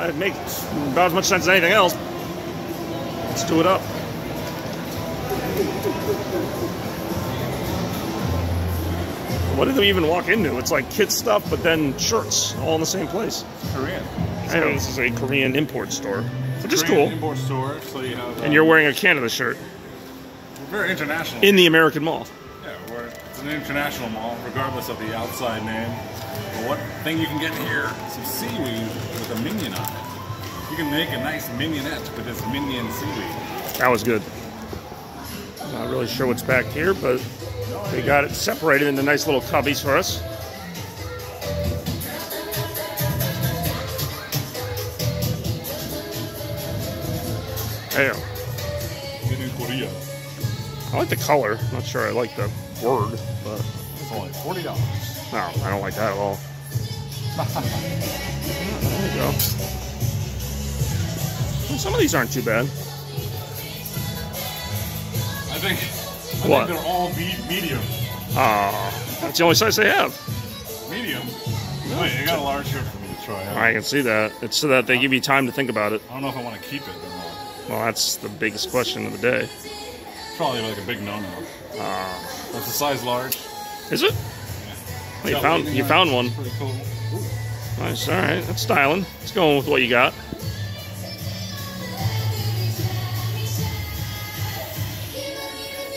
It makes about as much sense as anything else. Let's do it up. What did we even walk into? It's like kids stuff, but then shirts all in the same place. Korean. I know this is a Korean import store, which is cool. import store, so you have. And you're uh, wearing a Canada shirt we're very international. in the American Mall. It's an international mall, regardless of the outside name. But one thing you can get here, some seaweed with a minion on it. You can make a nice minionette with this minion seaweed. That was good. Not really sure what's back here, but they got it separated into nice little cubbies for us. Made in Korea. I like the color. Not sure I like the word, but It's only forty dollars. no, I don't like that at all. there you go. Well, Some of these aren't too bad. I think. I What? think they're all be medium. Ah, that's the only size they have. Medium. Wait, you got a large here for me to try. out. I can see that. It's so that they give you time to think about it. I don't know if I want to keep it or not. Well, that's the biggest question of the day. Probably like a big no-no. Ah. That's a size large. Is it? Oh, you found you on found one. Pretty cool. Nice. All right, that's styling. Let's go with what you got.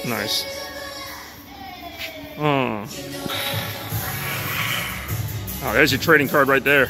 Nice. Oh. Oh, there's your trading card right there.